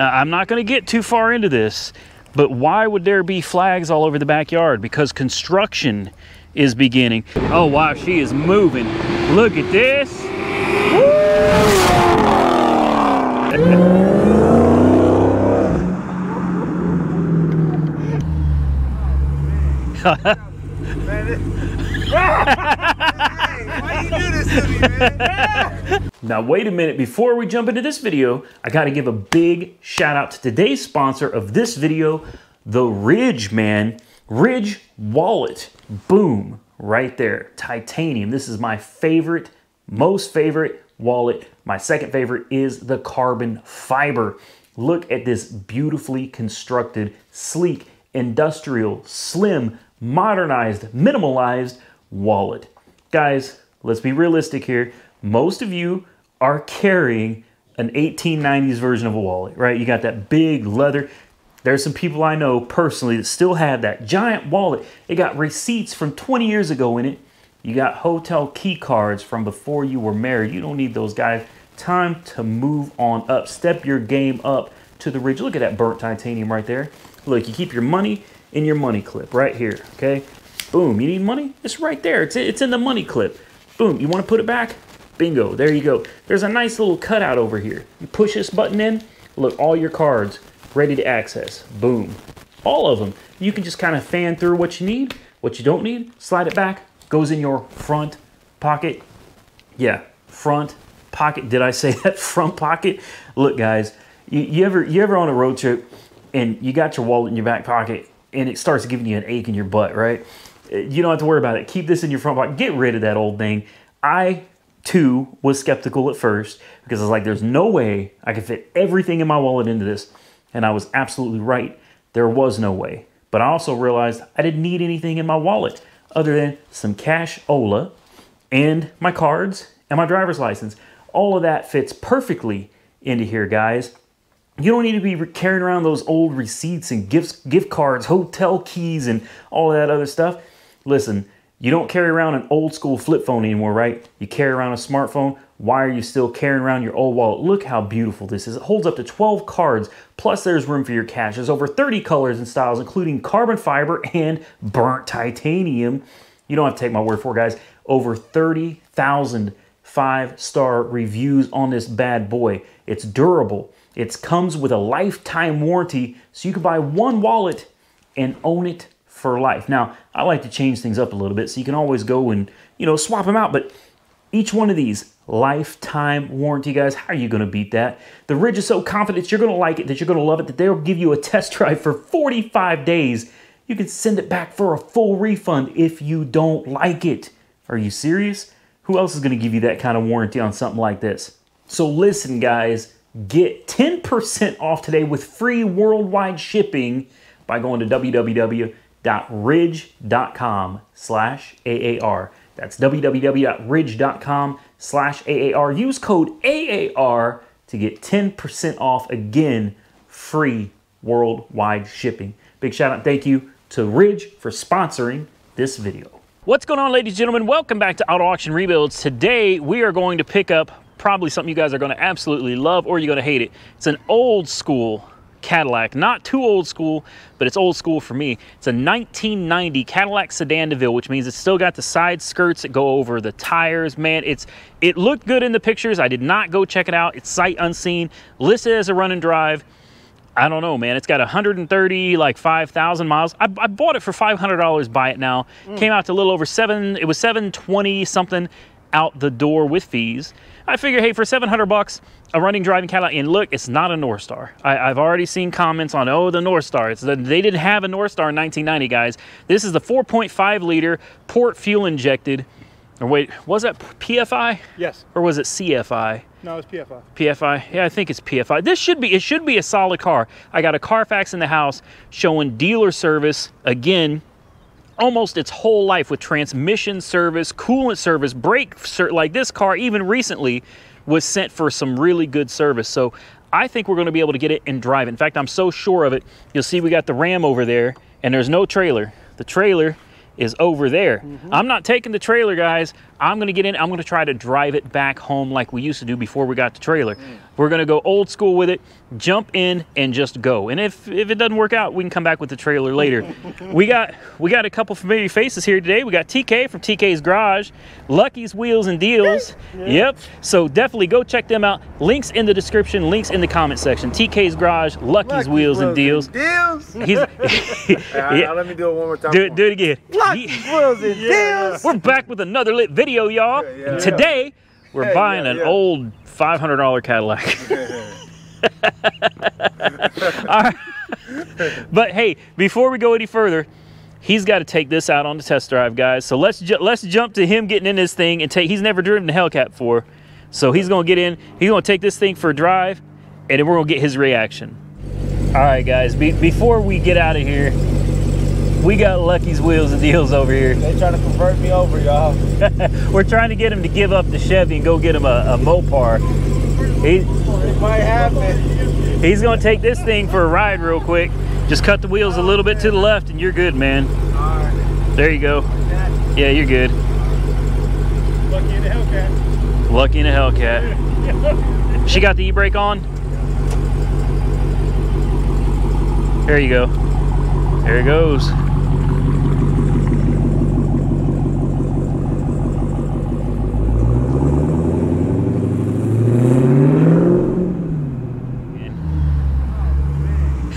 Uh, I'm not going to get too far into this, but why would there be flags all over the backyard? Because construction is beginning. Oh, wow, she is moving. Look at this. now wait a minute, before we jump into this video, I gotta give a big shout out to today's sponsor of this video, the Ridge, man. Ridge Wallet, boom, right there, titanium. This is my favorite, most favorite wallet. My second favorite is the carbon fiber. Look at this beautifully constructed, sleek, industrial, slim, modernized, minimalized wallet. Guys, let's be realistic here. Most of you are carrying an 1890s version of a wallet, right? You got that big leather. There's some people I know personally that still have that giant wallet. It got receipts from 20 years ago in it. You got hotel key cards from before you were married. You don't need those guys. Time to move on up. Step your game up to the ridge. Look at that burnt titanium right there. Look, you keep your money in your money clip right here, okay? Boom, you need money? It's right there. It's, it's in the money clip. Boom, you want to put it back? Bingo, there you go. There's a nice little cutout over here. You push this button in, look, all your cards ready to access. Boom. All of them. You can just kind of fan through what you need, what you don't need, slide it back, goes in your front pocket. Yeah, front pocket. Did I say that? Front pocket? Look, guys, you, you ever you ever on a road trip and you got your wallet in your back pocket and it starts giving you an ache in your butt, right? You don't have to worry about it. Keep this in your front pocket. Get rid of that old thing. I too was skeptical at first because I was like, there's no way I could fit everything in my wallet into this. And I was absolutely right. There was no way. But I also realized I didn't need anything in my wallet other than some cash Ola and my cards and my driver's license. All of that fits perfectly into here, guys. You don't need to be carrying around those old receipts and gifts, gift cards, hotel keys, and all that other stuff. Listen, you don't carry around an old school flip phone anymore, right? You carry around a smartphone. Why are you still carrying around your old wallet? Look how beautiful this is. It holds up to 12 cards, plus there's room for your cash. There's over 30 colors and styles, including carbon fiber and burnt titanium. You don't have to take my word for it, guys. Over 30,000 five-star reviews on this bad boy. It's durable. It comes with a lifetime warranty, so you can buy one wallet and own it for life. Now, I like to change things up a little bit, so you can always go and, you know, swap them out, but each one of these, lifetime warranty, guys. How are you going to beat that? The Ridge is so confident you're going to like it, that you're going to love it, that they'll give you a test drive for 45 days. You can send it back for a full refund if you don't like it. Are you serious? Who else is going to give you that kind of warranty on something like this? So listen, guys, get 10% off today with free worldwide shipping by going to www.ridge.com slash AAR. That's www.ridge.com slash AAR. Use code AAR to get 10% off again, free worldwide shipping. Big shout out, thank you to Ridge for sponsoring this video. What's going on, ladies and gentlemen? Welcome back to Auto Auction Rebuilds. Today, we are going to pick up probably something you guys are going to absolutely love or you're going to hate it. It's an old school Cadillac. Not too old school, but it's old school for me. It's a 1990 Cadillac Sedan DeVille, which means it's still got the side skirts that go over the tires. Man, it's it looked good in the pictures. I did not go check it out. It's sight unseen, listed as a run and drive. I don't know, man. It's got 130, like 5,000 miles. I, I, bought it for $500 buy it now. Mm. Came out to a little over seven, it was 720 something out the door with fees. I figure, hey, for 700 bucks, a running driving Cadillac, and look, it's not a Northstar. I, have already seen comments on, oh, the Northstar. It's the, they didn't have a Northstar in 1990, guys. This is the 4.5 liter port fuel injected, or wait, was that PFI? Yes. Or was it CFI? No, it's PFI. PFI? Yeah, I think it's PFI. This should be, it should be a solid car. I got a Carfax in the house showing dealer service, again, almost its whole life with transmission service, coolant service, brake, like this car, even recently, was sent for some really good service. So I think we're gonna be able to get it and drive it. In fact, I'm so sure of it. You'll see we got the Ram over there and there's no trailer. The trailer is over there. Mm -hmm. I'm not taking the trailer, guys. I'm gonna get in. I'm gonna try to drive it back home like we used to do before we got the trailer. We're gonna go old school with it, jump in and just go. And if if it doesn't work out, we can come back with the trailer later. we got we got a couple familiar faces here today. We got TK from TK's Garage, Lucky's Wheels and Deals. Yep. So definitely go check them out. Links in the description. Links in the comment section. TK's Garage, Lucky's, Lucky's Wheels and Deals. Deals. He's Hey, yeah. let me do it one more time. Do it, do it again. Lucky's Wheels and Deals. we're back with another lit video, y'all. Yeah, yeah, And today, we're Yeah, buying an old $500 Cadillac. Right. But hey, before we go any further, he's got to take this out on the test drive, guys. So let's ju- let's jump to him getting in this thing and take. He's never driven the Hellcat before, so he's gonna get in. He's gonna take this thing for a drive, and then we're gonna get his reaction. All right, guys. Be- before we get out of here, we got Lucky's Wheels and Deals over here. They trying to convert me over, y'all. We're trying to get him to give up the Chevy and go get him a, a Mopar. He, It might happen. he's gonna take this thing for a ride real quick. Just cut the wheels a little bit to the left and you're good, man. There you go. Yeah, you're good. Lucky in the Hellcat. Lucky in a Hellcat. She got the e-brake on? There you go. There it goes.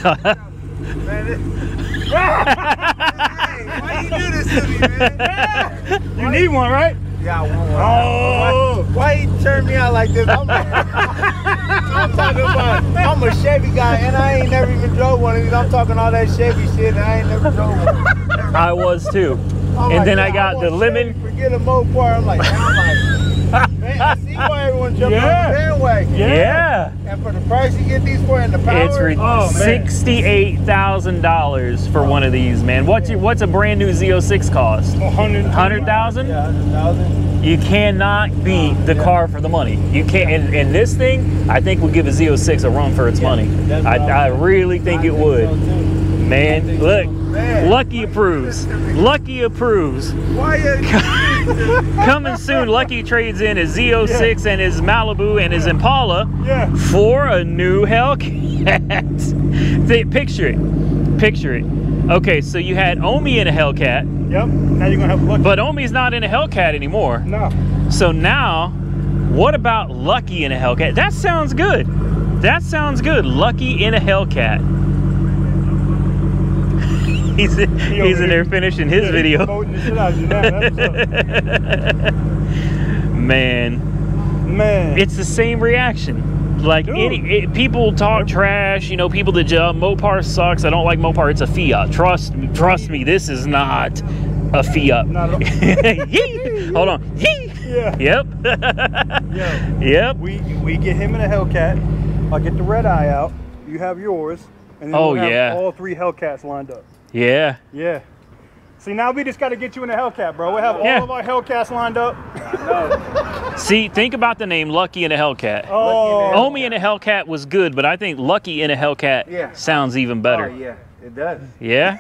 Why you do this to me, man? You need one, right? Yeah, I want one. Oh. Why, why you turn me out like this? I'm, I'm talking about, I'm a Chevy guy, and I ain't never even drove one of these. I'm talking all that Chevy shit, and I ain't never drove one. I was too. I'm And like, then I got want the Chevy, lemon. Forget a Mopar. I'm like, I'm like, man, I see why everyone jumping Yeah. on the bandwagon. Yeah. And for the price you get these for and the power, It's re- Oh, sixty-eight thousand dollars for one of these, man. What's your, what's a brand new Z06 cost? 100. Hundred thousand? yeah, hundred thousand. You cannot beat the oh, Yeah. car for the money. You can't. And, and this thing, I think would give a Z06 a run for its money. that's I, what I I- really think it would. Man, look, Man. Lucky approves. Lucky approves. Why you? Coming soon, Lucky trades in his Z06 and his Malibu and his Impala Yeah. for a new Hellcat. Picture it. Picture it. Okay, so you had Omi in a Hellcat, Yep. Now you're gonna have lucky. but Omi's not in a Hellcat anymore. no. So now, what about Lucky in a Hellcat? That sounds good. That sounds good. Lucky in a Hellcat. He's he's in there finishing his video. he's promoting the shit out of you now. That's what's up. Man, Man. it's the same reaction. Like Dude. any it, people talk trash, you know, people that uh, Mopar sucks. I don't like Mopar. It's a Fiat. Trust me, trust me. This is not a Fiat. Not at all. Yee! Hold on. Yee! yeah. Yep. Yo, yep. we we get him in a Hellcat. I'll get the red eye out. You have yours. And then Oh, we'll have yeah. all three Hellcats lined up. Yeah. Yeah. See, now we just got to get you in a Hellcat, bro. We have Yeah. all of our Hellcats lined up. See, think about the name Lucky in a Hellcat. Oh, Omi in a Hellcat was good, but I think Lucky in a Hellcat Yeah. sounds even better. Oh better. yeah, it does. Yeah?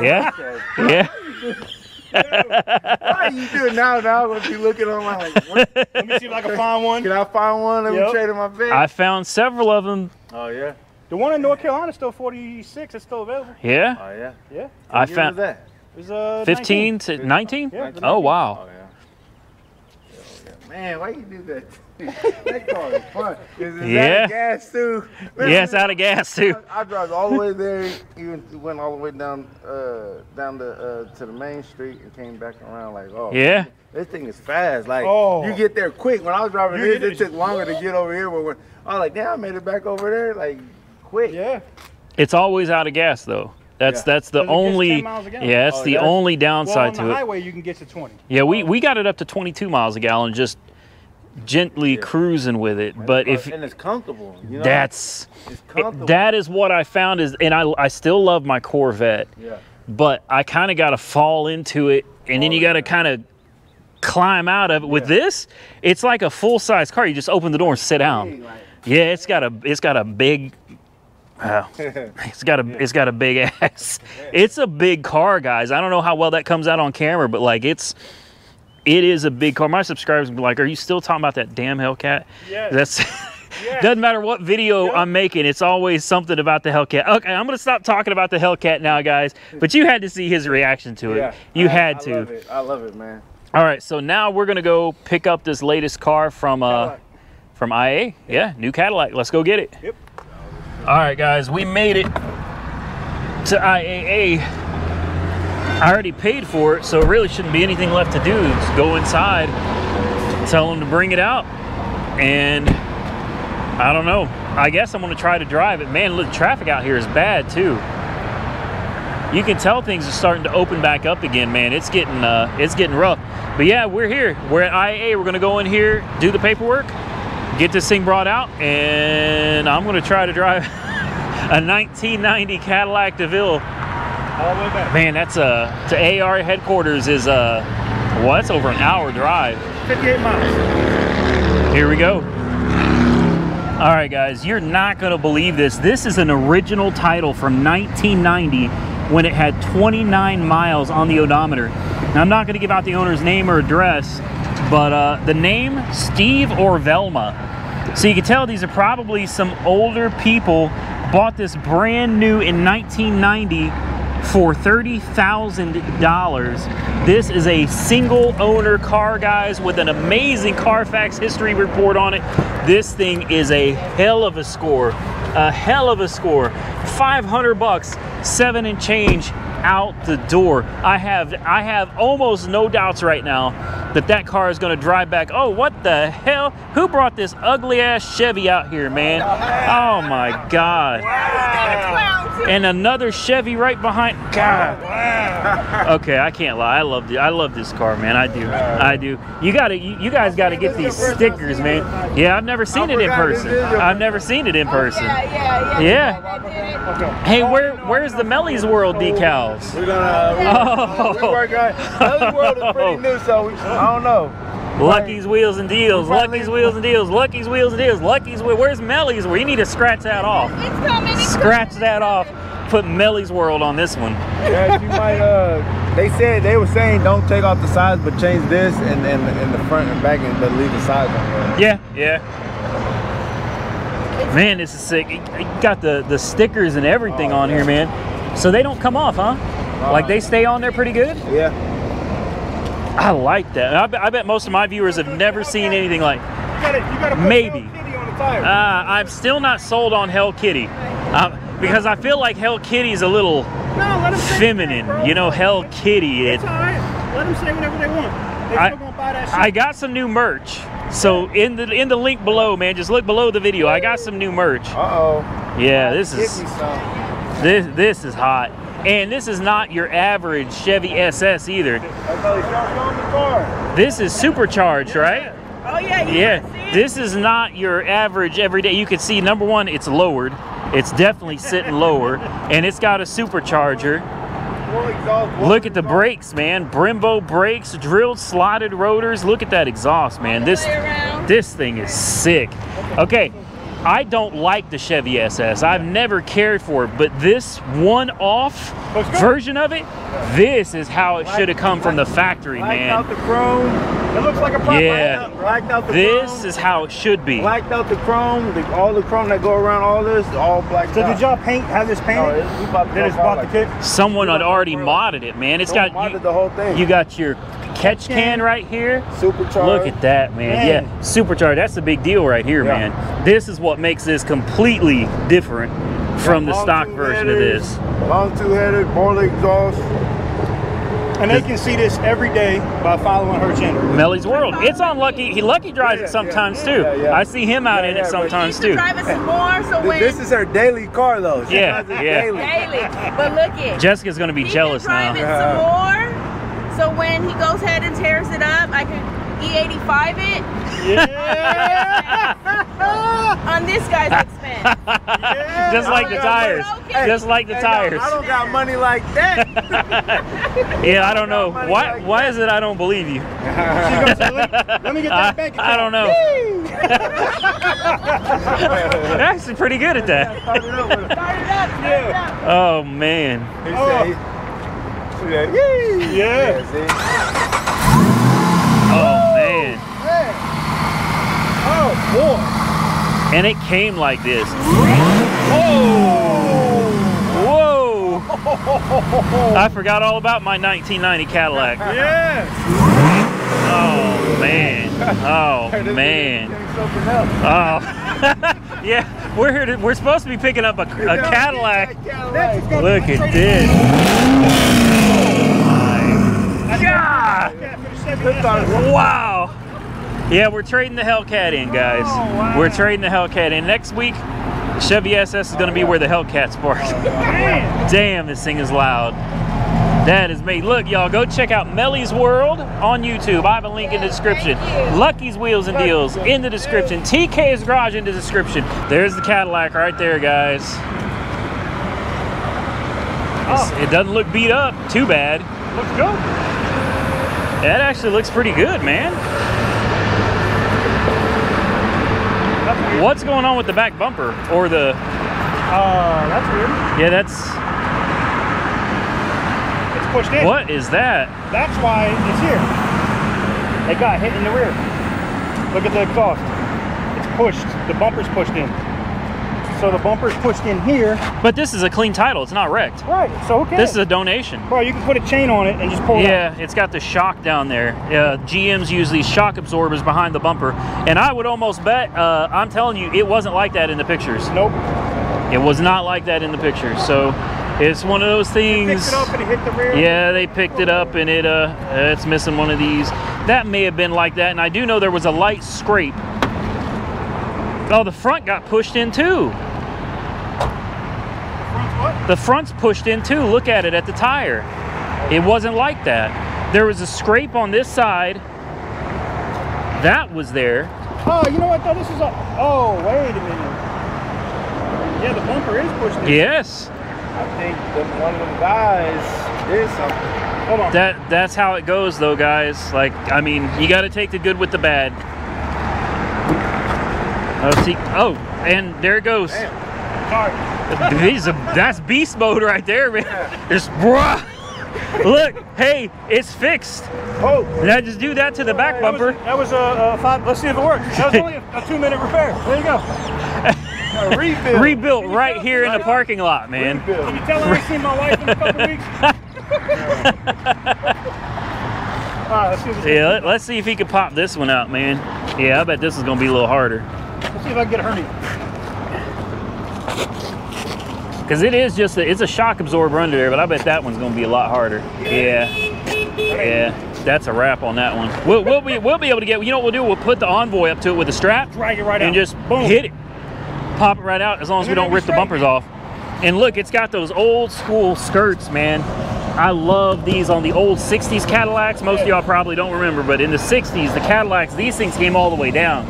Yeah? Yeah? Why you doing now? Now I'm gonna be looking online like, what? let me see if I can find one. can I find one? Let Yep. me trade in my bed. I found several of them. oh yeah. The one in North Carolina is still 46. It's still available. Yeah? Oh yeah. Yeah. I What year found was that? It's uh 15 19. to 19? Yeah, Oh, wow. Oh yeah. Oh, yeah. Man, why you do that? that car is fun. Is it Yeah. out of gas too? Man, Yeah, it's out of gas too. I, I drove all the way there, even went all the way down uh, down the uh, to the main street and came back around like, oh Yeah. this thing is fast. Like Oh. you get there quick. When I was driving You this, it it- took longer to get over here. But when I was like, damn, I made it back over there like quick. Yeah. It's always out of gas though. That's Yeah. that's the 'Cause it gets only 10 miles a yeah, that's Oh, the yeah? only Well, downside on the to it. highway, you can get to 20. Yeah, we we got it up to 22 miles a gallon just gently Yeah. cruising with it. But if and it's comfortable, you know, that's it's it- comfortable. that is what I found is and I I still love my Corvette. yeah. but I kind of got to fall into it, and then you got to kind of climb out of it. With Yeah. this, it's like a full size car. You just open the door and sit down. Yeah, it's got a it's got a big. Wow. It's got a it's got a big ass. It's a big car, guys. I don't know how well that comes out on camera, but like it's It is a big car. My subscribers will be like, "Are you still talking about that damn Hellcat?" Yes. That's Yes. doesn't matter what video Yep. I'm making. It's always something about the Hellcat. Okay, I'm gonna stop talking about the Hellcat now, guys. But you had to see his reaction to it. Yeah, You I- had I to. love it. I love it, man. All right, so now we're gonna go pick up this latest car from uh, Cadillac. from IA. Yeah, new Cadillac. Let's go get it. Yep. All right, guys, we made it to IAA. I already paid for it, so it really shouldn't be anything left to do. Just go inside, tell them to bring it out, and I don't know. I guess I'm gonna try to drive it. Man, look, traffic out here is bad too. You can tell things are starting to open back up again, man. It's getting uh, it's getting rough. But yeah, we're here. We're at IAA. We're gonna go in here, do the paperwork, get this thing brought out, and I'm gonna try to drive a 1990 Cadillac DeVille. All the way back. Man, that's uh to AR headquarters is uh well, that's over an hour drive. 58 miles. Here we go. All right, guys, you're not going to believe this. This is an original title from 1990 when it had 29 miles on the odometer. Now, I'm not going to give out the owner's name or address, but uh, the name Steve or Velma. So you can tell these are probably some older people bought this brand new in 1990 for $30,000. This is a single owner car, guys, with an amazing Carfax history report on it. This thing is a hell of a score. A hell of a score. 500 bucks, seven and change out the door. I have I have almost no doubts right now that that car is going to drive back. Oh, what the hell? Who brought this ugly ass Chevy out here, man? Oh my god. And another Chevy right behind. God. Okay, I can't lie. I love it. I love this car, man. I do. I do. You gotta. You, you guys got to get these stickers, man. Yeah, I've never seen it in person. I've never seen it in person. Yeah. Hey, where where's the Melly's World decals? We're gonna. We, Oh. we work on. Other world is pretty new, so we, I don't know. Lucky's Wheels and Deals. Lucky's Wheels and Deals. Lucky's Wheels and Deals. Lucky's Wheels. Where's Melly's World? You need to scratch that off. It's coming. It's Scratch that off. Put Melly's World on this one. Yeah, you might. Uh, they said they were saying don't take off the sides, but change this and and, and the front and back, and but leave the sides on. Yeah, yeah. Man, this is sick. You you got the, the stickers and everything Oh, on yeah. here, man. So they don't come off, huh? Like they stay on there pretty good? Yeah. I like that. I bet, I bet most of my viewers have never seen anything like. You gotta, you Maybe. Hello Kitty on the tire. Uh, I'm still not sold on Hell Kitty, uh, because I feel like Hell Kitty is a little no, let them say feminine. that. You know, Hell Kitty. It, It's all right. Let them say whatever they want. They I- still gonna buy that shit. I got some new merch. So in the in the link below, man, just look below the video. I got some new merch. Uh oh. Yeah, this is. This this is hot. And this is not your average Chevy SS either. I know. Show, show 'em the car. This is supercharged, right? Oh yeah, you Yeah. wanna see it? This is not your average everyday. You can see number one, it's lowered. It's definitely sitting lower, and it's got a supercharger. Look at the brakes, man. Brembo brakes, drilled slotted rotors. Look at that exhaust, man. This this thing is sick. Okay, I don't like the Chevy SS. I've never cared for it, but this one-off version of it, this is how it should have come from the factory, man. Blacked out the chrome. It looks like a proper Yeah. Blacked out the This chrome. is how it should be. Blacked out the chrome. The, all the chrome that go around all this, all blacked So out. did y'all paint, have this No, painted? it's, we about to then it's car bought like the kit? Someone had already modded it, man. It's got modded you, the whole thing. you got your catch can right here. Supercharged. Look at that, man. Man. Yeah, supercharged. That's the big deal right here, Yeah. man. This is what makes this completely different from the stock version of this. Long tube headers, Borla exhaust. And they can see this every day by following her channel. Melly's World. It's on Lucky. He Lucky drives Yeah, it sometimes yeah, too. yeah, yeah. I see him out Yeah, in yeah, it sometimes too. to drive it some more, so Th- when This is her daily car though. She Yeah, drives it yeah. Daily. daily. But look it. Jessica's gonna be he jealous can drive now. it some more. So when he goes ahead and tears it up, I can E85 it Yeah. on this guy's expense. Just like the tires. Hey, Just like the Hey, no, tires. I don't got money like that. Yeah, I don't know. Why like why is it I don't believe you? Goes, let, me, get I, that bank I don't know. They're actually pretty good at that. Start it up yeah. yeah? Oh, man. Hey. Oh, boy. And it came like this. Whoa. Whoa. I forgot all about my 1990 Cadillac. yes. Oh, man. Oh, man. Oh. yeah. We're here. To, we're supposed to be picking up a, a Cadillac. Look at this. God! Wow. Yeah, we're trading the Hellcat in, guys. Oh, wow. We're trading the Hellcat in. Next week, Chevy SS is going to be where the Hellcat's parked. Man. Damn, this thing is loud. That is me. Look, y'all, go check out Melly's World on YouTube. I have a link in the description. Lucky's Wheels and Deals in the description. TK's Garage in the description. There's the Cadillac right there, guys. It's- oh. It doesn't look beat up too bad. Looks good. That actually looks pretty good, man. What's going on with the back bumper or the? Uh, that's weird. Yeah, that's It's pushed in. what is that? That's why it's here. It got hit in the rear. Look at the exhaust. It's pushed. The bumper's pushed in. So the bumper's pushed in here. But this is a clean title. It's not wrecked. Right. So okay. This is a donation. Bro, you can put a chain on it and just pull it Yeah, it's got the shock down there. Uh, GMs use these shock absorbers behind the bumper, and I would almost bet. Uh, I'm telling you, it wasn't like that in the pictures. Nope. It was not like that in the pictures. So it's one of those things. Picked it up and it hit the. Yeah, they picked it up and it uh it's missing one of these. That may have been like that, and I do know there was a light scrape. Oh, the front got pushed in too. The front's pushed in too. Look at it at the tire. It wasn't like that. There was a scrape on this side. That was there. Oh, you know what? Though this is a. Oh, wait a minute. Yeah, the bumper is pushed in. Yes. I think that one of them guys did something. Hold on. That that's how it goes though, guys. Like, I mean, you got to take the good with the bad. Oh, see. Oh, and there it goes. Sorry. These are- that's beast mode right there, man. Just bruh. Look, hey, it's fixed. Oh. Did I just do that to the back That was, bumper. that was a, a five. Let's see if it works. That was only a, a two-minute repair. There you go. A rebuild. Rebuilt right here in the parking lot, man. Can you tell I ain't seen my wife in a couple weeks? All right, let's see, if Yeah, let, us see if he can pop this one out, man. Yeah, I bet this is gonna be a little harder. let's see if I can get a hernia. Cause it is just a, it's a shock absorber under there, but I bet that one's gonna be a lot harder. Yeah, yeah, that's a wrap on that one. We'll, we'll be we'll be able to get. You know what we'll do? We'll put the envoy up to it with a strap Drag it right and out. just Boom. hit it, pop it right out. As long as we don't rip be the bumpers off. And look, it's got those old school skirts, man. I love these on the old 60s Cadillacs. Most of y'all probably don't remember, but in the 60s, the Cadillacs, these things came all the way down.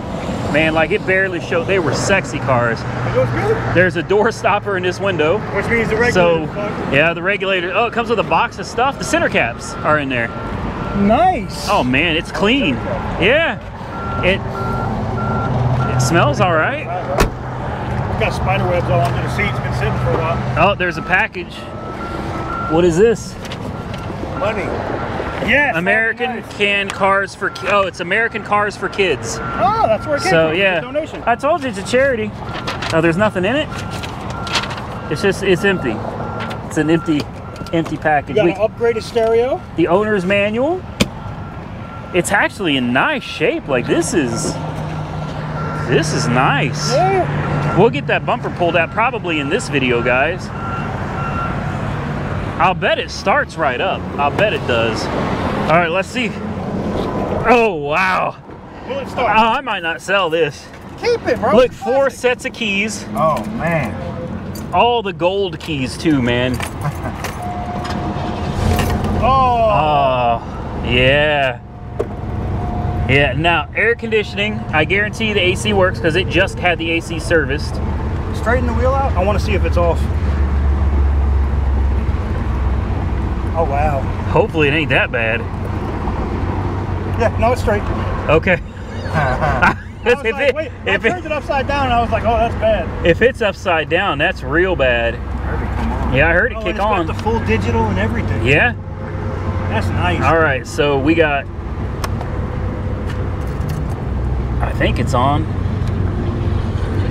Man, like it barely showed. They were sexy cars. It goes good. There's a door stopper in this window. Which means the regulator. So, yeah, the regulator. Oh, it comes with a box of stuff. The center caps are in there. Nice. Oh man, it's clean. Yeah, it it smells all right. Got spider webs all under the seats. Been sitting for a while. Oh, there's a package. What is this? Money. Yes. American nice. Can Cars for Oh, it's American Cars for Kids. Oh, that's where it came So from. yeah, donation. I told you it's a charity. Oh, there's nothing in it. It's just it's empty. It's an empty, empty You package. got We- an upgraded stereo. the owner's manual. It's actually in nice shape. Like this is this is nice. Yeah. We'll get that bumper pulled out probably in this video, guys. I'll bet it starts right up. I'll bet it does. All right, let's see. Oh wow. Will it Oh, start? I might not sell this. Keep it, bro. Look, four sets of keys. Oh man. All the gold keys too, man. Oh. Oh, yeah. Yeah, now air conditioning, I guarantee the AC works because it just had the AC serviced. Straighten the wheel out. I want to see if it's off. Oh wow. Hopefully it ain't that bad. Yeah. No, it's straight. Okay. I was if, like, it, wait, if, I turned it, it upside down and I was like, oh, that's bad. if it's upside down, that's real bad. Yeah, I heard it Oh, kick it's got on. the full digital and everything. Yeah. That's nice. All right, so we got. I think it's on.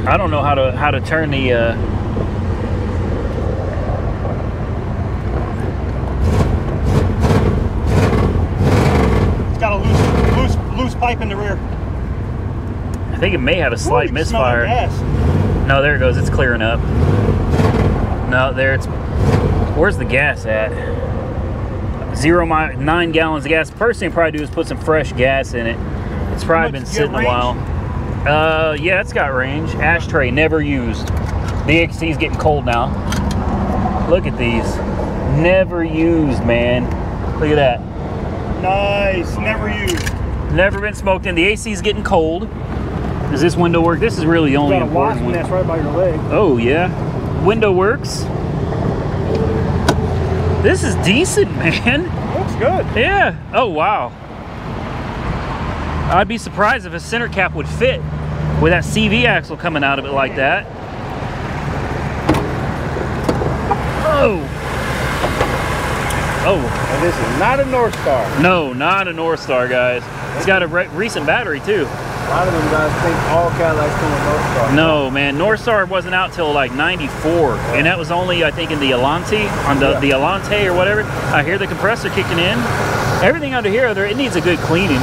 I don't know how to how to turn the. Uh, It's got a loose, loose, loose pipe in the rear. I think it may have a slight smell misfire. No, there it goes. It's clearing up. No, there it's. Where's the gas at? Zero mi- nine gallons of gas. First thing I probably do is put some fresh gas in it. It's probably been sitting a while. Uh, yeah, it's got range. Ashtray, never used. The XT is getting cold now. Look at these. Never used, man. Look at that. Nice, never used. Never been smoked in. The AC is getting cold. Does this window work? This is really the only Got a important one. nest right by your leg. Oh yeah, window works. This is decent, man. Looks good. Yeah. Oh wow. I'd be surprised if a center cap would fit with that CV axle coming out of it like that. Oh. Oh And this is not a Northstar. no, not a Northstar, guys. It's got a re- recent battery too. A lot of them guys think all Cadillacs come with Northstar. No, man, Northstar wasn't out till like '94, and that was only I think in the Allanté on the Yeah. the Allanté or whatever. I hear the compressor kicking in. Everything under here, there it needs a good cleaning,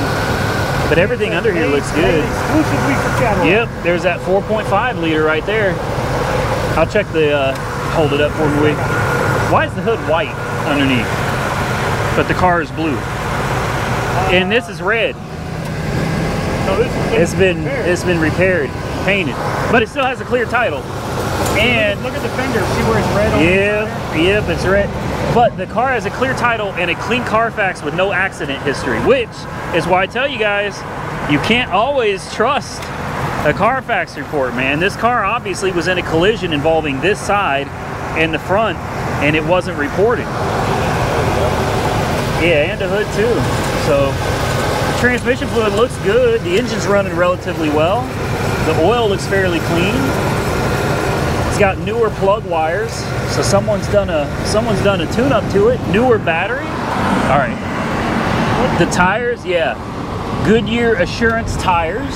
but everything under here looks good. Exclusively for Cadillac. Yep, there's that 4.5 liter right there. I'll check the uh, hold it up for me. Why is the hood white underneath, but the car is blue? And this is red. So this is It's been repaired. it's been repaired, painted, but it still has a clear title. And look at the fender. See where it's red on the Yep, it's red. But the car has a clear title and a clean Carfax with no accident history, which is why I tell you guys, you can't always trust a Carfax report, man. This car obviously was in a collision involving this side and the front, and it wasn't reported. Yeah, and the hood too. So the transmission fluid looks good. The engine's running relatively well. The oil looks fairly clean. It's got newer plug wires, so someone's done a someone's done a tune-up to it. Newer battery. All right. The tires, yeah, Goodyear Assurance tires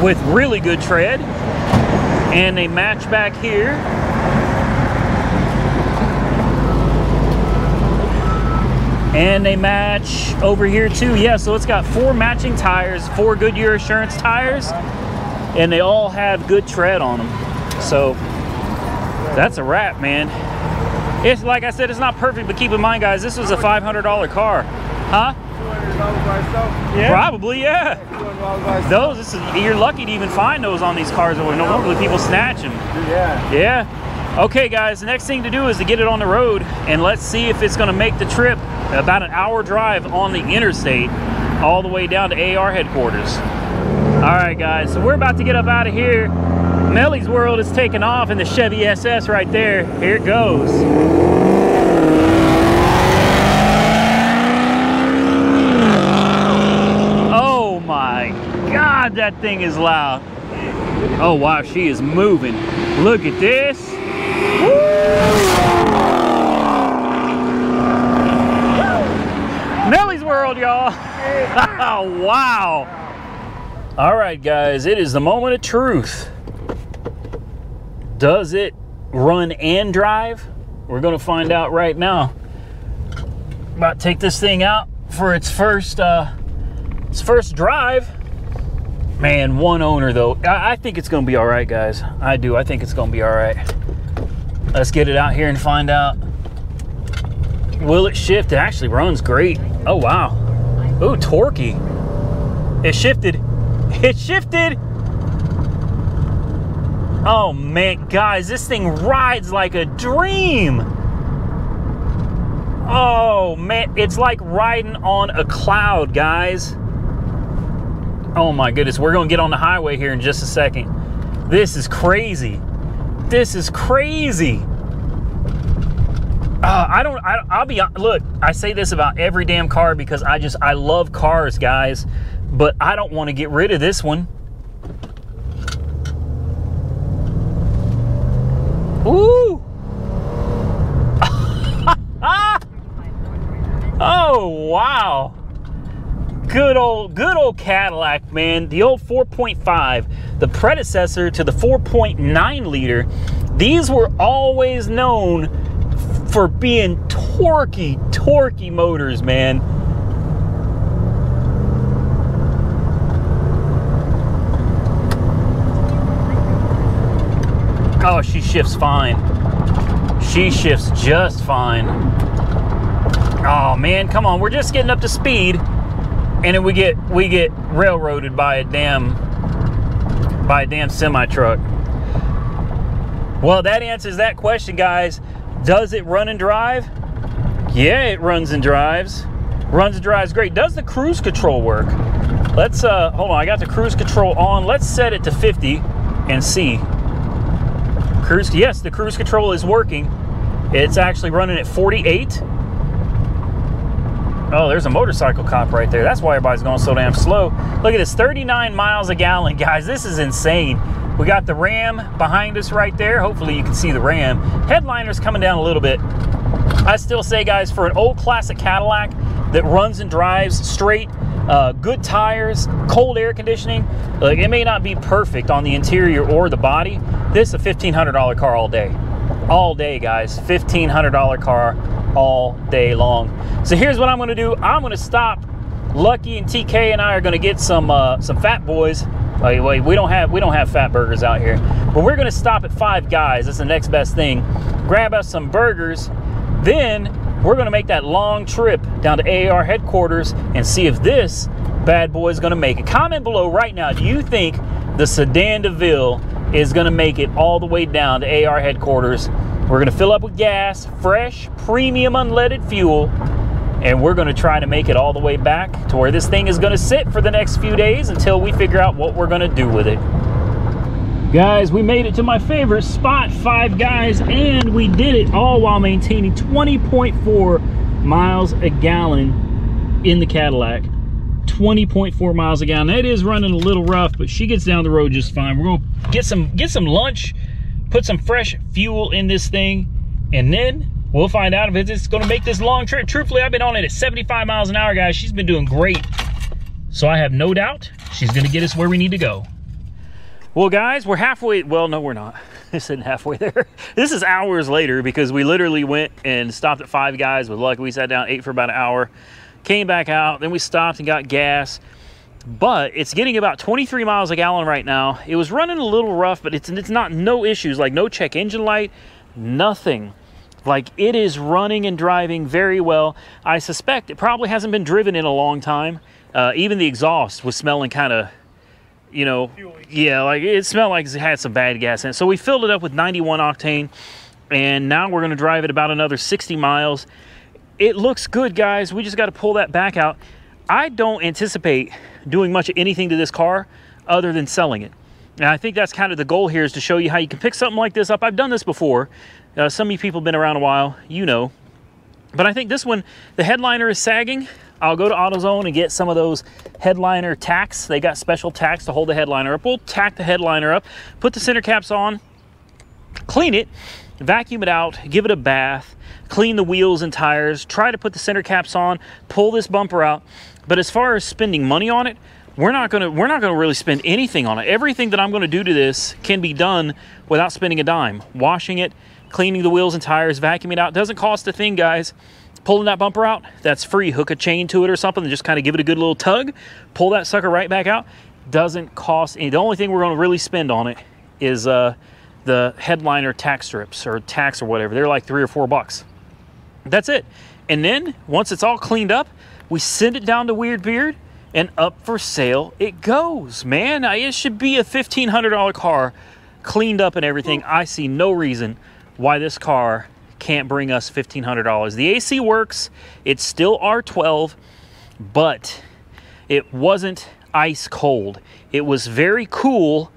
with really good tread, and they match back here. And they match over here too. Yeah, so it's got four matching tires, four Goodyear Assurance tires, and they all have good tread on them. So that's a wrap, man. It's like I said, it's not perfect, but keep in mind, guys, this was a $500 car. Huh? $200 by. Yeah. Probably, yeah. $200 by. Those, this is, you're lucky to even find those on these cars. When normally people snatch them. Yeah. Yeah. Okay, guys, the next thing to do is to get it on the road and let's see if it's going to make the trip about an hour drive on the interstate all the way down to AR headquarters. All right, guys, so we're about to get up out of here. Melly's World is taking off in the Chevy SS right there. Here it goes. Oh my God, that thing is loud. Oh wow, she is moving. Look at this. Melly's World, y'all. wow. All right, guys, it is the moment of truth. Does it run and drive? We're going to find out right now. About to take this thing out for its first uh its first drive. Man, one owner though. I, I think it's gonna be all right, guys. I do. I think it's gonna be all right. Let's get it out here and find out. Will it shift? It actually runs great. Oh wow. Ooh, torquey. It shifted. It shifted. Oh man, guys, this thing rides like a dream. Oh man, it's like riding on a cloud, guys. Oh my goodness, we're gonna get on the highway here in just a second. This is crazy. This is crazy. Uh, I don't. I, I'll be look. I say this about every damn car because I just I love cars, guys. But I don't want to get rid of this one. Ooh. oh wow. good old, good old Cadillac, man. The old 4.5, the predecessor to the 4.9 liter. These were always known for being torquey, torquey motors, man. Oh, she shifts fine. She shifts just fine. Oh man, come on. We're just getting up to speed and then we get we get railroaded by a damn by a damn semi truck. Well, that answers that question, guys. Does it run and drive? Yeah, it runs and drives. Runs and drives great. Does the cruise control work? Let's uh hold on, I got the cruise control on. Let's set it to 50 and see. Cruise yes, the cruise control is working. It's actually running at 48. Oh, there's a motorcycle cop right there. That's why everybody's going so damn slow. Look at this, 39 miles a gallon, guys. This is insane. We got the Ram behind us right there. Hopefully you can see the Ram. Headliner's coming down a little bit. I still say, guys, for an old classic Cadillac that runs and drives straight, uh, good tires, cold air conditioning, like it may not be perfect on the interior or the body. This is a $1,500 car all day. All day, guys. $1,500 car all day long. So here's what I'm gonna do. I'm gonna stop. Lucky and TK and I are gonna get some uh, some fat boys. Wait, wait, we don't have we don't have fat burgers out here, but we're gonna stop at Five Guys. That's the next best thing. Grab us some burgers, then we're gonna make that long trip down to AAR headquarters and see if this bad boy is gonna make it. Comment below right now. Do you think the Sedan DeVille is gonna make it all the way down to AR headquarters? We're gonna fill up with gas, fresh, premium unleaded fuel, and we're gonna try to make it all the way back to where this thing is gonna sit for the next few days until we figure out what we're gonna do with it. Guys, we made it to my favorite spot, Five Guys, and we did it all while maintaining 20.4 miles a gallon in the Cadillac. 20.4 miles a gallon. That is running a little rough, but she gets down the road just fine. We're gonna get some get some lunch, put some fresh fuel in this thing, and then we'll find out if it's gonna make this long trip. Truthfully, I've been on it at 75 miles an hour, guys. She's been doing great. So I have no doubt she's gonna get us where we need to go. Well, guys, we're halfway. Well, no, we're not. This isn't halfway there. This is hours later because we literally went and stopped at Five Guys with luck. We sat down, ate for about an hour, came back out, then we stopped and got gas. But it's getting about 23 miles a gallon right now. It was running a little rough, but it's it's not no issues like no check engine light, nothing. Like it is running and driving very well. I suspect it probably hasn't been driven in a long time. Uh, even the exhaust was smelling kind of you know, yeah, like it smelled like it had some bad gas in it. So we filled it up with 91 octane, and now we're going to drive it about another 60 miles. It looks good, guys. We just got to pull that back out. I don't anticipate doing much of anything to this car other than selling it. And I think that's kind of the goal here is to show you how you can pick something like this up. I've done this before. Uh, some of you people have been around a while, you know. But I think this one, the headliner is sagging. I'll go to AutoZone and get some of those headliner tacks. They got special tacks to hold the headliner up. We'll tack the headliner up, put the center caps on, clean it, vacuum it out, give it a bath, clean the wheels and tires, try to put the center caps on, pull this bumper out. But as far as spending money on it, we're not gonna we're not gonna really spend anything on it. Everything that I'm gonna do to this can be done without spending a dime. Washing it, cleaning the wheels and tires, vacuuming it out doesn't cost a thing, guys. Pulling that bumper out, that's free. Hook a chain to it or something and just kind of give it a good little tug. Pull that sucker right back out. Doesn't cost any. The only thing we're gonna really spend on it is uh, the headliner tack strips or tacks or whatever. They're like three or four bucks. That's it. And then once it's all cleaned up, we send it down to Weird Beard and up for sale it goes, man. It should be a $1,500 car cleaned up and everything. I see no reason why this car can't bring us $1,500. The AC works, it's still R12, but it wasn't ice cold. It was very cool,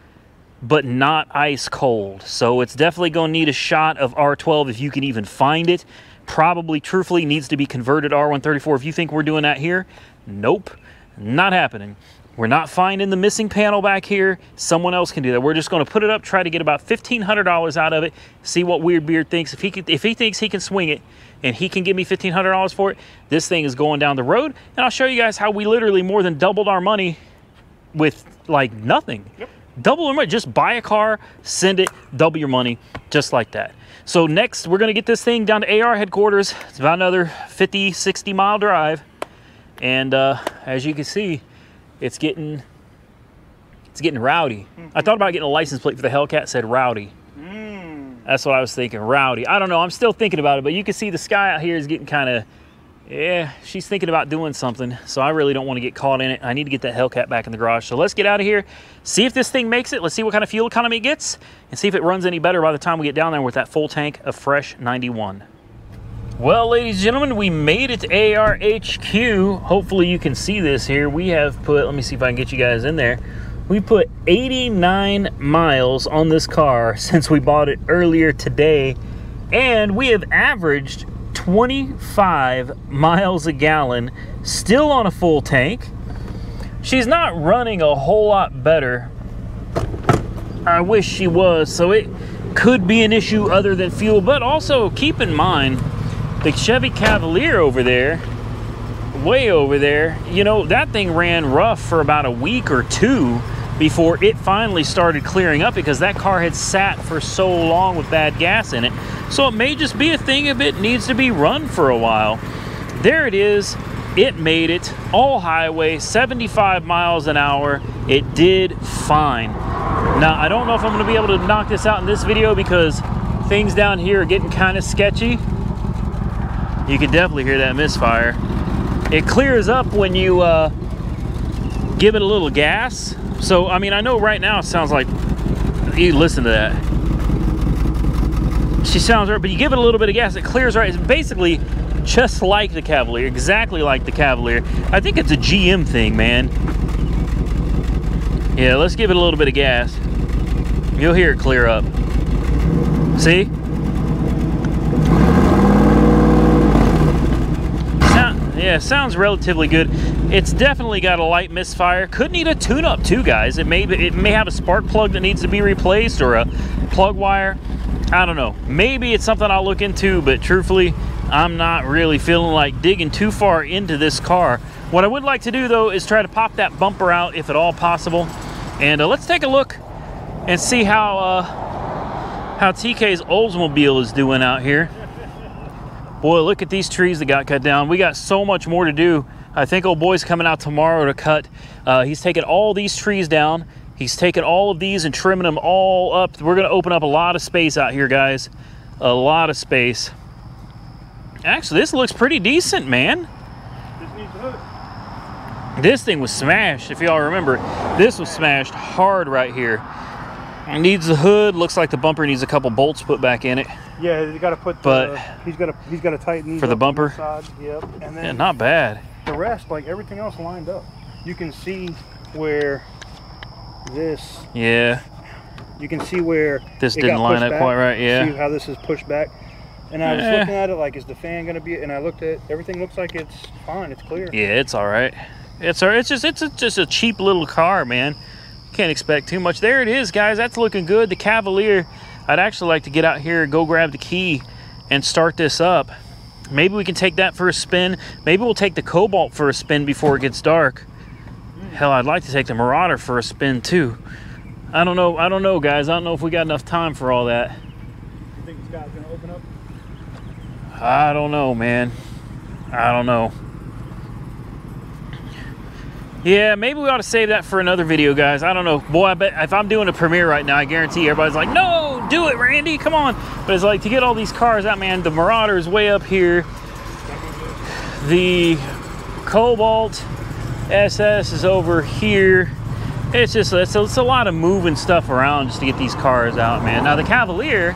but not ice cold. So it's definitely going to need a shot of R12 if you can even find it. Probably, truthfully, needs to be converted R134. If you think we're doing that here, nope, not happening. We're not finding the missing panel back here. Someone else can do that. We're just going to put it up, try to get about $1,500 out of it, see what Weird Beard thinks. If he, can, if he thinks he can swing it and he can give me $1,500 for it, this thing is going down the road. And I'll show you guys how we literally more than doubled our money with like nothing. Yep. Double your money. Just buy a car, send it, double your money, just like that. So next, we're gonna get this thing down to AR headquarters. It's about another 50, 60 mile drive. And uh, as you can see, it's getting, it's getting rowdy. I thought about getting a license plate for the Hellcat said rowdy. Mm. That's what I was thinking, rowdy. I don't know, I'm still thinking about it, but you can see the sky out here is getting kind of, yeah, she's thinking about doing something. So I really don't want to get caught in it. I need to get that Hellcat back in the garage. So let's get out of here, see if this thing makes it. Let's see what kind of fuel economy it gets and see if it runs any better by the time we get down there with that full tank of fresh 91. Well, ladies and gentlemen, we made it to ARHQ. Hopefully you can see this here. We have put, let me see if I can get you guys in there. We put 89 miles on this car since we bought it earlier today. And we have averaged 25 miles a gallon, still on a full tank. She's not running a whole lot better. I wish she was, so it could be an issue other than fuel, but also keep in mind the Chevy Cavalier over there, way over there, you know, that thing ran rough for about a week or two before it finally started clearing up because that car had sat for so long with bad gas in it. So it may just be a thing if it needs to be run for a while. There it is. It made it all highway, 75 miles an hour. It did fine. Now, I don't know if I'm to be able to knock this out in this video because things down here are getting kind of sketchy. You can definitely hear that misfire. It clears up when you uh, give it a little gas. So, I mean, I know right now it sounds like, you listen to that. She sounds right, but you give it a little bit of gas, it clears right. It's basically just like the Cavalier, exactly like the Cavalier. I think it's a GM thing, man. Yeah, let's give it a little bit of gas. You'll hear it clear up. See? Sound, yeah, sounds relatively good. It's definitely got a light misfire. Could need a tune-up too, guys. It may it may have a spark plug that needs to be replaced or a plug wire. I don't know. Maybe it's something I'll look into, but truthfully, I'm not really feeling like digging too far into this car. What I would like to do though is try to pop that bumper out if at all possible. And uh, let's take a look and see how uh, how TK's Oldsmobile is doing out here. Boy, look at these trees that got cut down. We got so much more to do. I think old boy's coming out tomorrow to cut. Uh, he's taking all these trees down. He's taking all of these and trimming them all up. We're gonna open up a lot of space out here, guys. A lot of space. Actually, this looks pretty decent, man. This thing was smashed, if y'all remember. This was smashed hard right here. It needs the hood. Looks like the bumper needs a couple bolts put back in it. Yeah, you got to put. But- the, he's got to he's got to tighten For the bumper? Side. Yep. And then Yeah, not bad. the rest, like everything else, lined up. You can see where this. Yeah. You can see where This didn't line up back. quite right, yeah. See how this is pushed back. And I was Eh. looking at it like, is the fan gonna be? And I looked at everything. Looks like it's fine. It's clear. Yeah, it's all right. It's all right. It's just it's a, just a cheap little car, man. Can't expect too much. There it is, guys. That's looking good. The Cavalier. I'd actually like to get out here, go grab the key, and start this up. Maybe we can take that for a spin. Maybe we'll take the Cobalt for a spin before it gets dark. Hell, I'd like to take the Marauder for a spin too. I don't know. I don't know, guys. I don't know if we got enough time for all that. You think the sky's gonna open up? I don't know, man. I don't know. Yeah, maybe we ought to save that for another video, guys. I don't know. Boy, I bet if I'm doing a premiere right now, I guarantee everybody's like, no, do it, Randy, come on. But it's like to get all these cars out, man, the Marauder is way up here. The Cobalt SS is over here. It's just, it's a, it's a lot of moving stuff around just to get these cars out, man. Now, the Cavalier,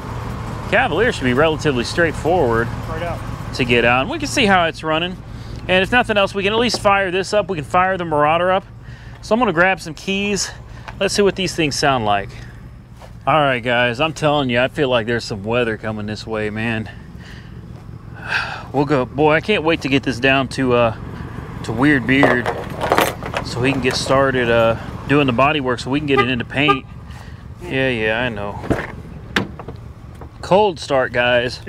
Cavalier should be relatively straightforward Right to get out. And we can see how it's running. And if nothing else, we can at least fire this up. We can fire the Marauder up. So I'm gonna grab some keys. Let's see what these things sound like. All right, guys, I'm telling you, I feel like there's some weather coming this way, man. We'll go, boy, I can't wait to get this down to uh, to Weird Beard so he can get started uh, doing the body work so we can get it into paint. Yeah, yeah, I know. cold start, guys.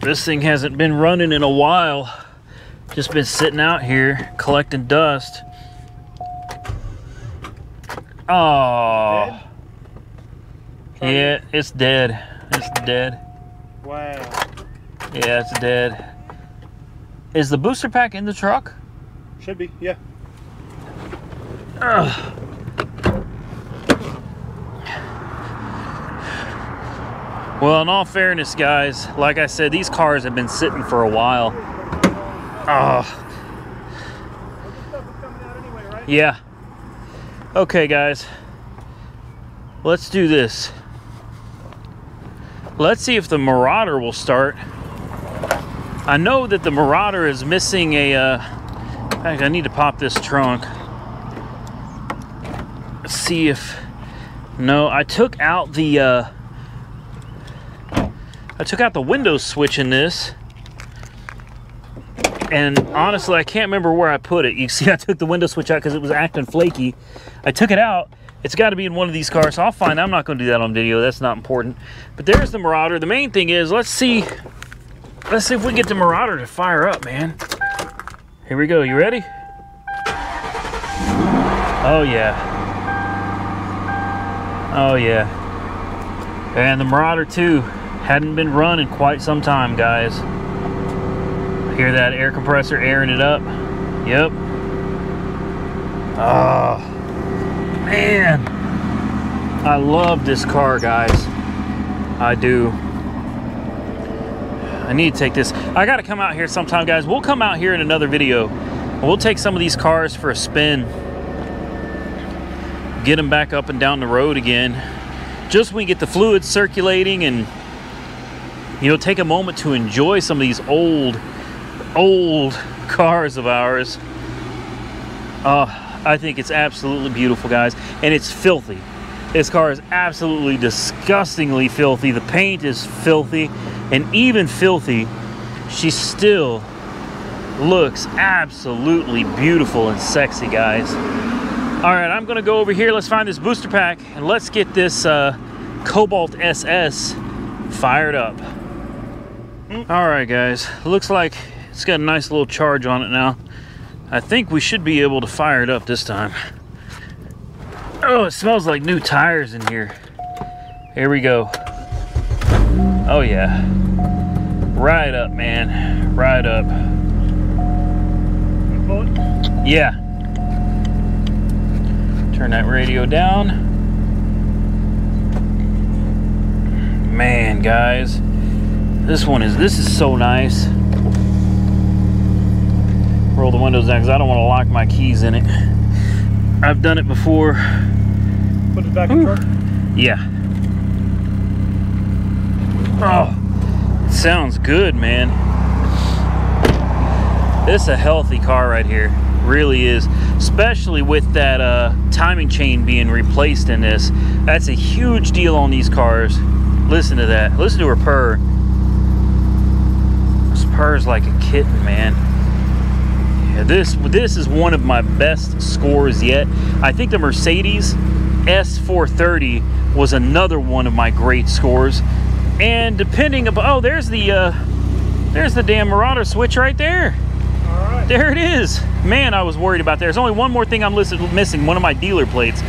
this thing hasn't been running in a while. Just been sitting out here collecting dust. Oh. Yeah, it's dead. It's dead. Wow. Yeah, it's dead. Is the booster pack in the truck? Should be, yeah. Ugh. Well, in all fairness, guys, like I said, these cars have been sitting for a while. Oh, yeah. Okay, guys. Let's do this. Let's see if the Marauder will start. I know that the Marauder is missing a. Uh, I need to pop this trunk. Let's see if. No, I took out the. Uh, I took out the window switch in this. And honestly, I can't remember where I put it. You see, I took the window switch out because it was acting flaky. I took it out. It's got to be in one of these cars. So I'll find. I'm not going to do that on video. That's not important. But there's the Marauder. The main thing is, let's see. Let's see if we get the Marauder to fire up, man. Here we go. You ready? Oh yeah. Oh yeah. And the Marauder 2 hadn't been run in quite some time, guys. Hear that air compressor airing it up? Yep. Oh, man. I love this car, guys. I do. I need to take this. I got to come out here sometime, guys. We'll come out here in another video. We'll take some of these cars for a spin. Get them back up and down the road again. Just when we get the fluids circulating and, you know, take a moment to enjoy some of these old old cars of ours. Uh, I think it's absolutely beautiful, guys. And it's filthy. This car is absolutely disgustingly filthy. The paint is filthy. And even filthy, she still looks absolutely beautiful and sexy, guys. All right, I'm to go over here. Let's find this booster pack. And let's get this uh, Cobalt SS fired up. All right, guys. Looks like it's got a nice little charge on it now. I think we should be able to fire it up this time. Oh, it smells like new tires in here. Here we go. Oh yeah. Right up, man. Right up. Yeah. Turn that radio down. Man, guys. This one is, this is so nice roll the windows down because I don't want to lock my keys in it. I've done it before. Put it back in the truck. Yeah. Oh, it sounds good, man. This is a healthy car right here. Really is. Especially with that uh, timing chain being replaced in this. That's a huge deal on these cars. Listen to that. Listen to her purr. This purrs like a kitten, man. This this is one of my best scores yet. I think the Mercedes S430 was another one of my great scores. And depending upon oh, there's the uh, there's the damn Marauder switch right there. All right. There it is. Man, I was worried about there. There's only one more thing I'm listed, missing, one of my dealer plates.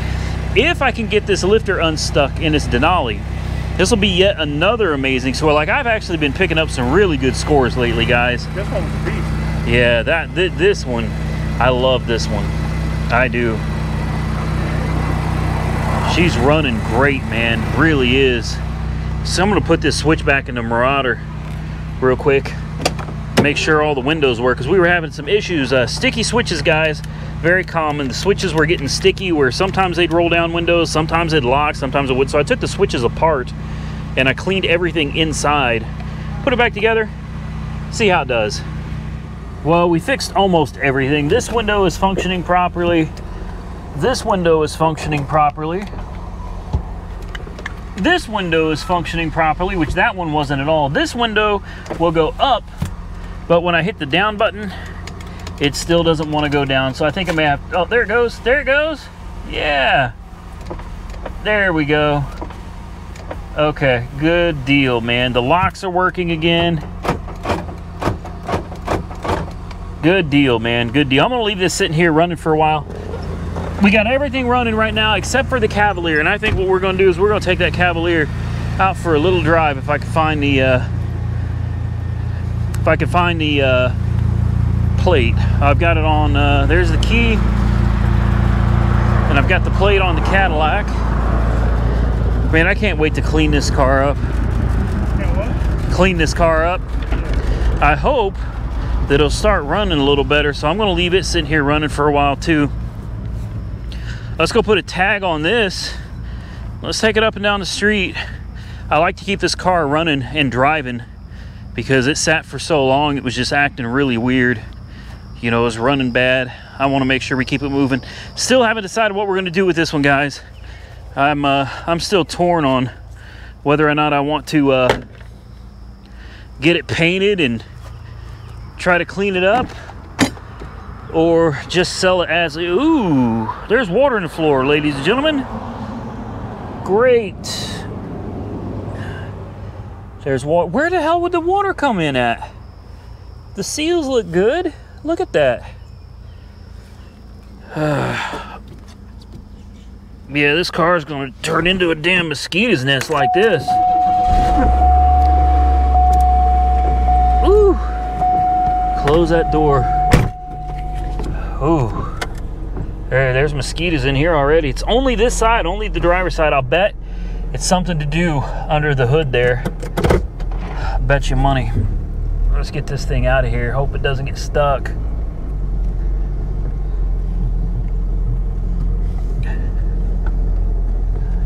If I can get this lifter unstuck in this Denali, this will be yet another amazing score. Like I've actually been picking up some really good scores lately, guys. This one was a beast. Yeah, that th this one, I love this one. I do. She's running great, man. Really is. So I'm gonna put this switch back in the Marauder real quick. Make sure all the windows work because we were having some issues. Uh, sticky switches, guys, very common. The switches were getting sticky where sometimes they'd roll down windows, sometimes they'd lock, sometimes it would. So I took the switches apart and I cleaned everything inside. Put it back together, see how it does. Well, we fixed almost everything. This window is functioning properly. This window is functioning properly. This window is functioning properly, which that one wasn't at all. This window will go up, but when I hit the down button, it still doesn't want to go down. So I think I may have, oh, there it goes. There it goes. Yeah. There we go. Okay, good deal, man. The locks are working again. Good deal, man. Good deal. I'm gonna leave this sitting here running for a while. We got everything running right now except for the Cavalier, and I think what we're gonna do is we're gonna take that Cavalier out for a little drive if I can find the uh, if I can find the uh, plate. I've got it on. Uh, there's the key, and I've got the plate on the Cadillac. Man, I can't wait to clean this car up. Clean this car up. I hope that it'll start running a little better. So I'm to leave it sitting here running for a while too. Let's go put a tag on this. Let's take it up and down the street. I like to keep this car running and driving because it sat for so long. It was just acting really weird. You know, it was running bad. I want to make sure we keep it moving. Still haven't decided what we're going to do with this one, guys. I'm uh, I'm still torn on whether or not I want to uh, get it painted and try to clean it up or just sell it as ooh there's water in the floor ladies and gentlemen. Great. There's water where the hell would the water come in at? The seals look good. Look at that. Yeah this car is going to turn into a damn mosquito's nest like this ooh close that door Ooh. There, there's mosquitoes in here already. It's only this side, only the driver's side. I'll bet it's something to do under the hood there. Bet you money. Let's get this thing out of here. Hope it doesn't get stuck.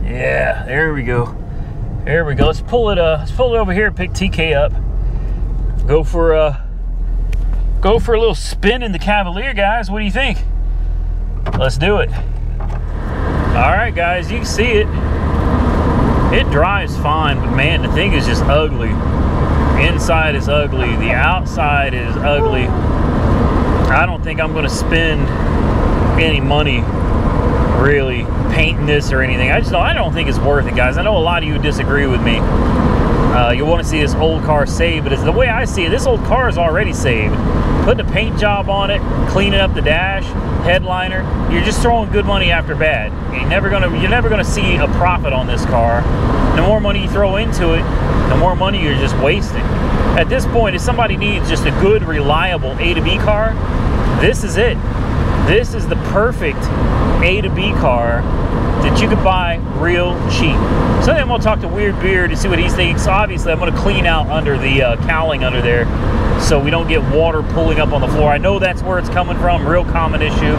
Yeah, there we go. There we go. Let's pull it. Uh, let's pull it over here. Pick TK up. Go for. Uh, go for a little spin in the Cavalier, guys. What do you think? Let's do it. All right, guys, you can see it. It drives fine, but man, the thing is just ugly. Inside is ugly. The outside is ugly. I don't think I'm going to spend any money really painting this or anything. I just don't, I don't think it's worth it, guys. I know a lot of you disagree with me. Uh, you want to see this old car saved, but it's the way I see it, this old car is already saved. Putting a paint job on it, cleaning up the dash, headliner, you're just throwing good money after bad. You're never gonna you're never gonna see a profit on this car. The more money you throw into it, the more money you're just wasting. At this point, if somebody needs just a good, reliable A to B car, this is it. This is the perfect A to B car that you could buy real cheap. So then I'm gonna talk to Weird Beard to see what he thinks. Obviously, I'm gonna clean out under the uh, cowling under there so we don't get water pulling up on the floor. I know that's where it's coming from, real common issue.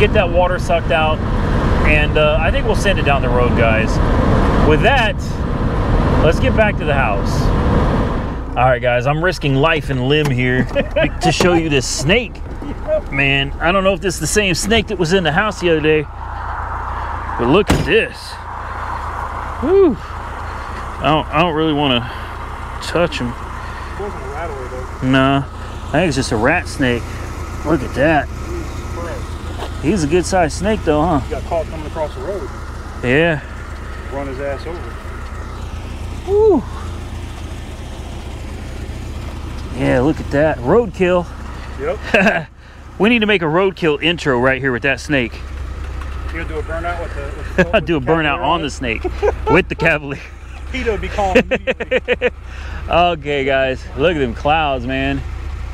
Get that water sucked out, and uh, I think we'll send it down the road, guys. With that, let's get back to the house. All right, guys, I'm risking life and limb here to show you this snake. Man, I don't know if this is the same snake that was in the house the other day, but look at this. Whew. I don't, I don't really want to touch him. It wasn't a rattler though. Nah, I think it's just a rat snake. Look at that. He's a good sized snake though, huh? He got caught coming across the road. Yeah. Run his ass over. Woo. Yeah, look at that. Roadkill. Yep. we need to make a roadkill intro right here with that snake. Gonna do a burnout with the. With the I'll do a burnout on the snake with the Cavalier. Peter would be calling okay, guys, look at them clouds, man.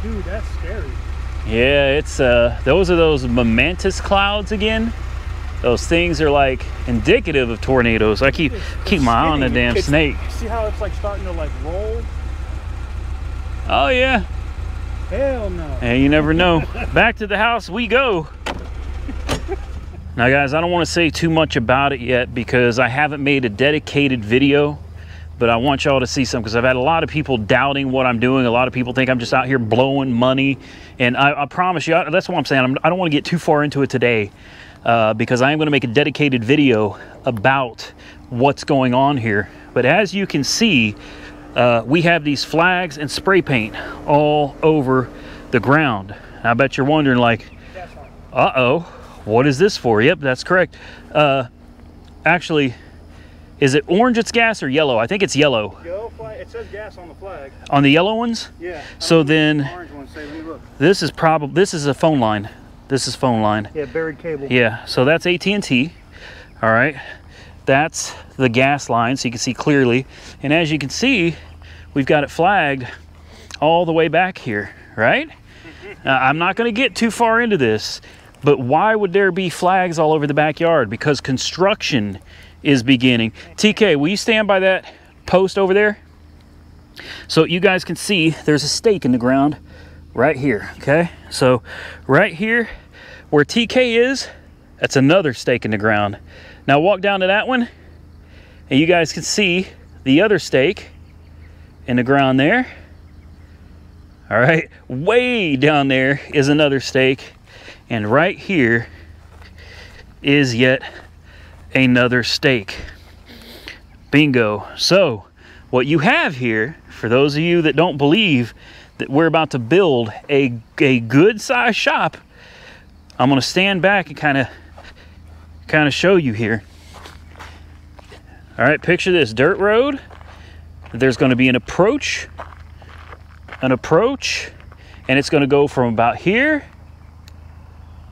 Dude, that's scary. Yeah, it's uh, those are those mammatus clouds again. Those things are like indicative of tornadoes. I keep keep my eye on the damn It's- snake. See how it's like starting to like roll? Oh yeah, Hell no. and you never know. Back to the house we go. Now, guys, I don't want to say too much about it yet because I haven't made a dedicated video, but I want y'all to see some because I've had a lot of people doubting what I'm doing. A lot of people think I'm just out here blowing money, and I, I promise you, that's what I'm saying. I'm, I don't want to get too far into it today uh, because I am going to make a dedicated video about what's going on here. But as you can see, uh, we have these flags and spray paint all over the ground. I bet you're wondering, like, uh-oh, what is this for? Yep, that's correct. Uh, actually, Is it orange it's gas or yellow? I think it's yellow. Yellow flag. It says gas on the flag. On the yellow ones? Yeah. So then Orange one. Say, let me look. this is probably this is a phone line. This is phone line. Yeah, buried cable. Yeah, so that's AT&T. All right. That's the gas line so you can see clearly. And as you can see, we've got it flagged all the way back here, right? Now, I'm not going to get too far into this, but why would there be flags all over the backyard? Because construction is beginning. TK, will you stand by that post over there? So you guys can see there's a stake in the ground right here, okay? So right here where TK is, that's another stake in the ground. Now walk down to that one and you guys can see the other stake in the ground there. All right, way down there is another stake and right here is yet another stake. Bingo. So what you have here, for those of you that don't believe that we're about to build a, a good size shop, I'm gonna stand back and kind of kind of show you here. All right, picture this dirt road. There's gonna be an approach, an approach, and it's gonna go from about here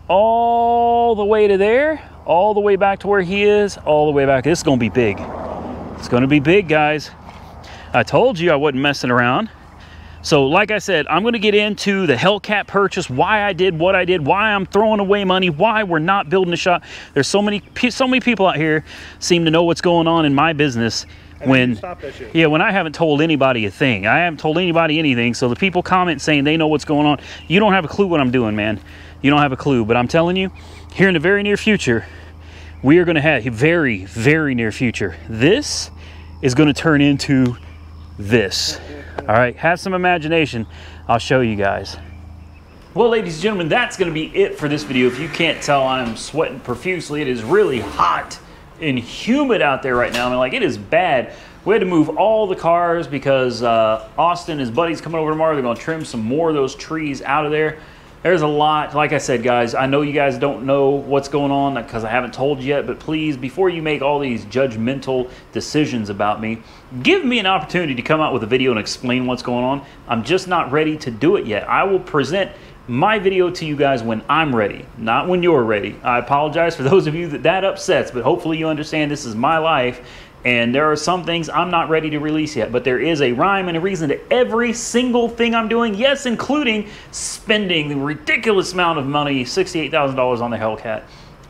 all the way to there, all the way back to where he is, all the way back. This is gonna be big. It's gonna be big, guys. I told you I wasn't messing around. So, like I said, I'm going to get into the Hellcat purchase, why I did what I did, why I'm throwing away money, why we're not building a shop. There's so many, so many people out here seem to know what's going on in my business. And when stop that shit. yeah, when I haven't told anybody a thing, I haven't told anybody anything. So the people comment saying they know what's going on. You don't have a clue what I'm doing, man. You don't have a clue. But I'm telling you, here in the very near future, we are going to have very, very near future. This is going to turn into this. All right, have some imagination. I'll show you guys. Well, ladies and gentlemen, that's going to be it for this video. If you can't tell, I'm sweating profusely. It is really hot and humid out there right now. I mean, like, it is bad. We had to move all the cars because uh, Austin his buddies coming over tomorrow. They're going to trim some more of those trees out of there. There's a lot. Like I said, guys, I know you guys don't know what's going on because I haven't told you yet, but please, before you make all these judgmental decisions about me, give me an opportunity to come out with a video and explain what's going on. I'm just not ready to do it yet. I will present my video to you guys when I'm ready, not when you're ready. I apologize for those of you that that upsets, but hopefully you understand this is my life and there are some things I'm not ready to release yet, but there is a rhyme and a reason to every single thing I'm doing, yes, including spending the ridiculous amount of money, $68,000 on the Hellcat.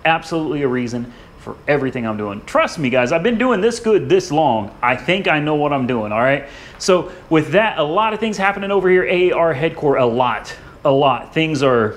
Absolutely a reason for everything I'm doing. Trust me, guys, I've been doing this good this long. I think I know what I'm doing, all right? So, with that, a lot of things happening over here, AAR headquarters, a lot, a lot. Things are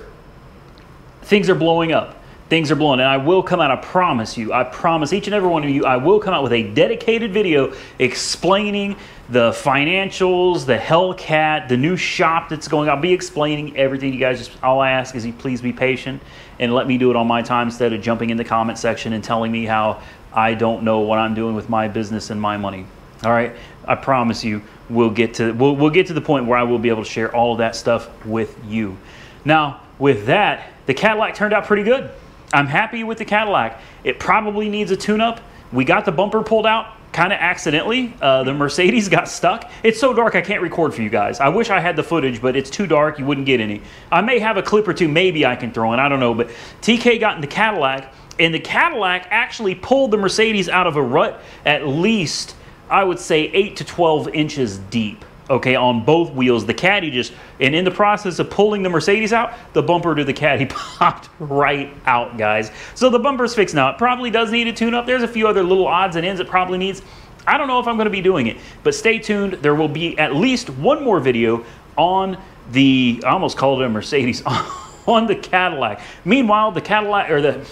things are blowing up. Things are blowing, and I will come out. I promise you. I promise each and every one of you. I will come out with a dedicated video explaining the financials, the Hellcat, the new shop that's going. I'll be explaining everything. You guys just all I ask is you please be patient and let me do it on my time instead of jumping in the comment section and telling me how I don't know what I'm doing with my business and my money. All right, I promise you, we'll get to we'll, we'll get to the point where I will be able to share all of that stuff with you. Now, with that, the Cadillac turned out pretty good. I'm happy with the Cadillac. It probably needs a tune-up. We got the bumper pulled out kind of accidentally. Uh, the Mercedes got stuck. It's so dark I can't record for you guys. I wish I had the footage, but it's too dark. You wouldn't get any. I may have a clip or two. Maybe I can throw in. I don't know. But TK got in the Cadillac, and the Cadillac actually pulled the Mercedes out of a rut at least, I would say, 8 to 12 inches deep okay, on both wheels. The caddy just, and in the process of pulling the Mercedes out, the bumper to the caddy popped right out, guys. So the bumper's fixed now. It probably does need a tune up. There's a few other little odds and ends it probably needs. I don't know if I'm going to be doing it, but stay tuned. There will be at least one more video on the, I almost called it a Mercedes, on the Cadillac. Meanwhile, the Cadillac, or the,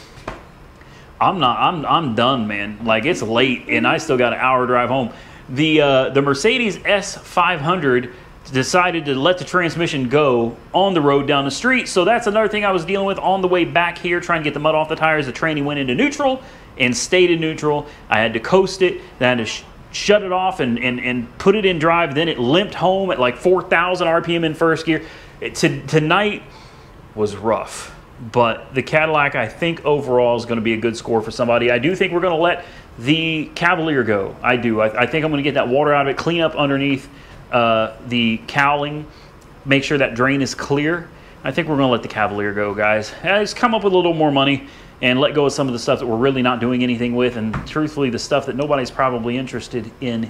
I'm not, I'm, I'm done, man. Like it's late and I still got an hour drive home. The, uh, the Mercedes S500 decided to let the transmission go on the road down the street. So that's another thing I was dealing with on the way back here, trying to get the mud off the tires. The tranny went into neutral and stayed in neutral. I had to coast it, then I had to sh shut it off and, and, and put it in drive. Then it limped home at like 4,000 RPM in first gear. It, to, tonight was rough. But the Cadillac, I think overall, is going to be a good score for somebody. I do think we're going to let the Cavalier Go. I do. I, I think I'm going to get that water out of it, clean up underneath uh, the cowling, make sure that drain is clear. I think we're going to let the Cavalier go, guys. Uh, Just come up with a little more money and let go of some of the stuff that we're really not doing anything with, and truthfully, the stuff that nobody's probably interested in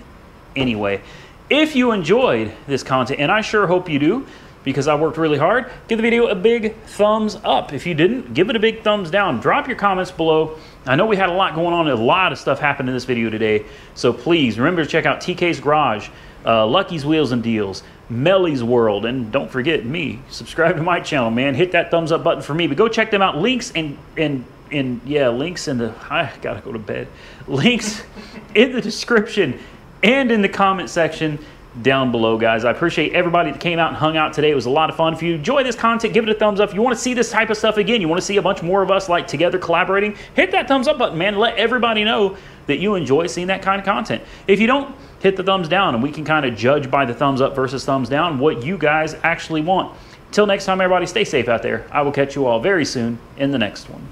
anyway. If you enjoyed this content, and I sure hope you do, because I worked really hard, give the video a big thumbs up. If you didn't, give it a big thumbs down. Drop your comments below. I know we had a lot going on, a lot of stuff happened in this video today, so please remember to check out TK's Garage, uh, Lucky's Wheels and Deals, Melly's World, and don't forget me. Subscribe to my channel, man. Hit that thumbs up button for me. But go check them out. Links and and and yeah, links in the I gotta go to bed. Links in the description and in the comment section down below, guys. I appreciate everybody that came out and hung out today. It was a lot of fun. If you enjoy this content, give it a thumbs up. If you want to see this type of stuff again, you want to see a bunch more of us like together collaborating, hit that thumbs up button, man. Let everybody know that you enjoy seeing that kind of content. If you don't, hit the thumbs down and we can kind of judge by the thumbs up versus thumbs down what you guys actually want. Till next time, everybody, stay safe out there. I will catch you all very soon in the next one.